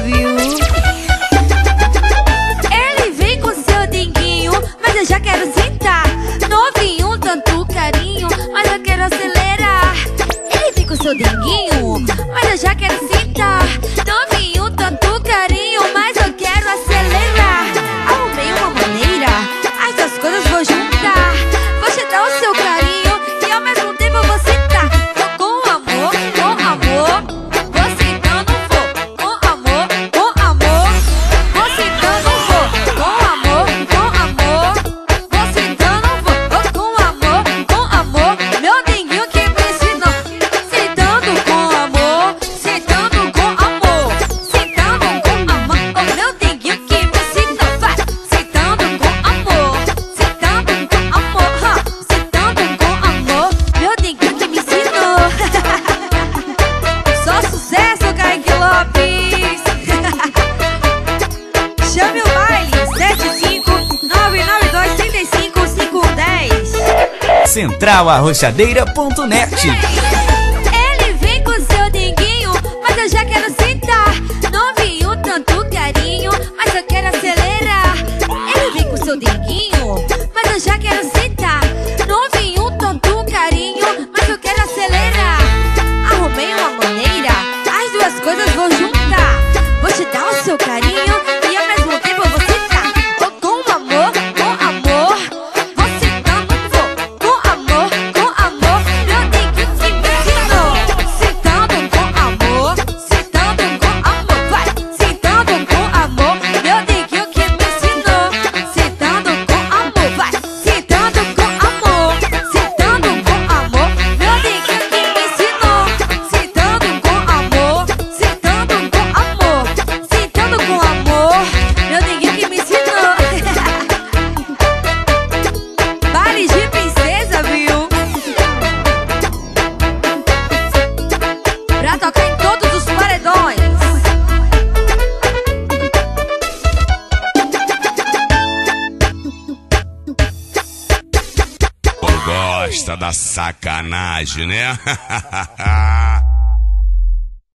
viu? Ele vem com seu dinguinho, mas eu já quero sentar. Novinho, tanto carinho, mas eu quero acelerar. Ele vem com seu dinguinho, mas eu já quero sentar. Novinho, centralarrochadeira.net. Ele vem com seu dinguinho, mas eu já quero sentar. Novinho, tanto carinho, mas eu quero acelerar. Ele vem com seu dinguinho, mas eu já quero todos os paredões. Gosta da sacanagem, né?